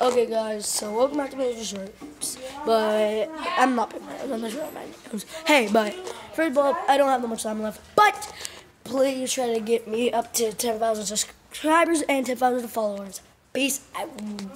Okay, guys, so welcome back to Major Shorts. But I'm not picking I'm not sure my names. Hey, but first of all, I don't have that much time left. But please try to get me up to 10,000 subscribers and 10,000 followers. Peace out.